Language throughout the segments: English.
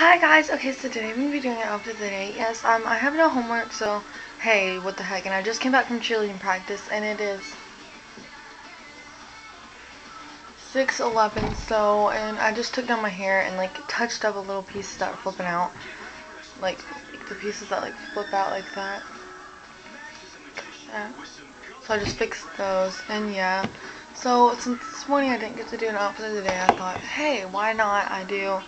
Hi guys, okay so today I'm going to be doing outfit of the day. Yes, um, I have no homework so hey, what the heck, and I just came back from cheerleading practice and it is 6.11 so, and I just took down my hair and like touched up a little pieces that were flipping out. Like, the pieces that like flip out like that. Yeah. So I just fixed those and yeah. So since this morning I didn't get to do an outfit of the day, I thought, hey, why not I do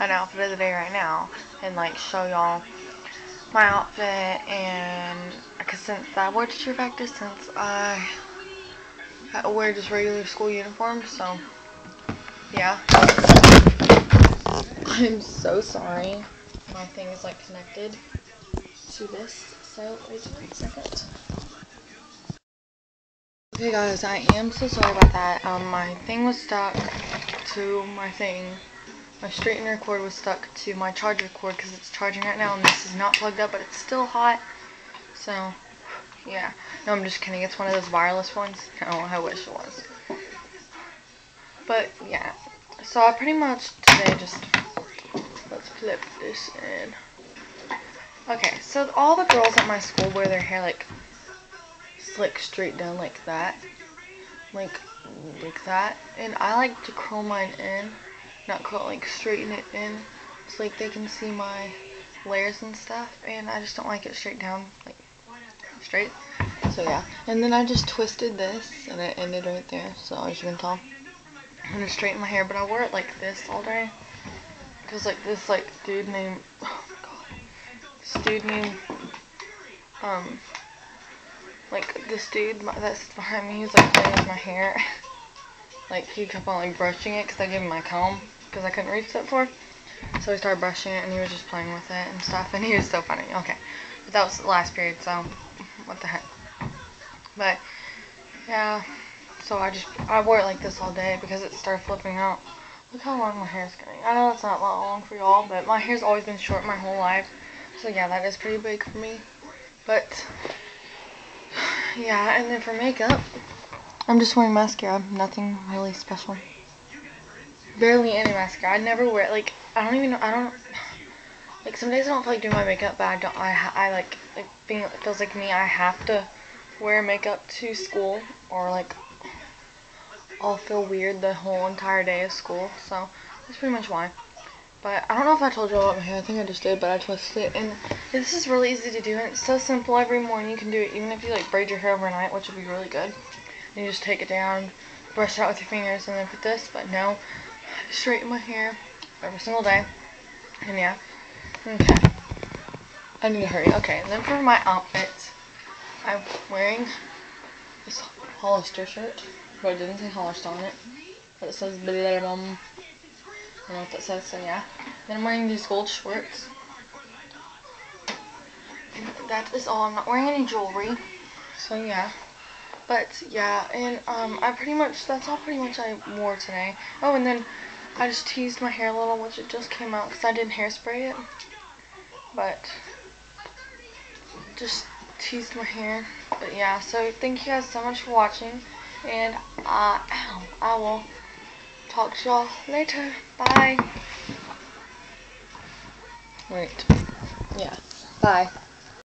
an outfit of the day right now and like show y'all my outfit and because since I wore to cheer practice since I, I wear just regular school uniform so yeah. I'm so sorry. My thing is like connected to this so wait a second. Okay guys I am so sorry about that. Um my thing was stuck to my thing my straightener cord was stuck to my charger cord because it's charging right now and this is not plugged up but it's still hot. So, yeah. No, I'm just kidding. It's one of those wireless ones. Oh, I wish it was. But, yeah. So, I pretty much today just... Let's flip this in. Okay, so all the girls at my school wear their hair like slick straight down like that. Like, like that. And I like to curl mine in not quite like straighten it in so like they can see my layers and stuff and I just don't like it straight down like straight. So yeah. And then I just twisted this and it ended right there so as you can tell I'm gonna straighten my hair but I wore it like this all day. Because like this like dude named oh my god. This dude named um like this dude that's behind me he's like playing with my hair. Like he kept on like brushing it because I gave him my comb because I couldn't reach it before. So he started brushing it and he was just playing with it and stuff and he was so funny. Okay. But that was the last period, so what the heck. But yeah, so I just I wore it like this all day because it started flipping out. Look how long my hair is getting. I know it's not long for y'all, but my hair's always been short my whole life. So yeah, that is pretty big for me. But yeah, and then for makeup, I'm just wearing mascara. Nothing really special barely any mascara. I never wear it. like I don't even know. I don't like some days I don't feel like doing my makeup, but I don't. I I like like being it feels like me. I have to wear makeup to school or like I'll feel weird the whole entire day of school. So that's pretty much why. But I don't know if I told you about my hair. I think I just did, but I twisted it. And this is really easy to do. And it's so simple. Every morning you can do it, even if you like braid your hair overnight, which would be really good. And you just take it down, brush it out with your fingers, and then put this. But no, straighten my hair every single day. And yeah. Okay. I need to hurry. Okay, and then for my outfit, I'm wearing this Hollister shirt. But it didn't say Hollister on it. But it says blah, blah, I don't know what that says, so yeah. Then I'm wearing these gold shorts. And that is all. I'm not wearing any jewelry. So yeah. But yeah, and um, I pretty much, that's all pretty much I wore today. Oh, and then I just teased my hair a little, which it just came out because I didn't hairspray it. But just teased my hair. But yeah, so thank you guys so much for watching. And uh, ow, I will talk to y'all later. Bye. Wait. Yeah. Bye.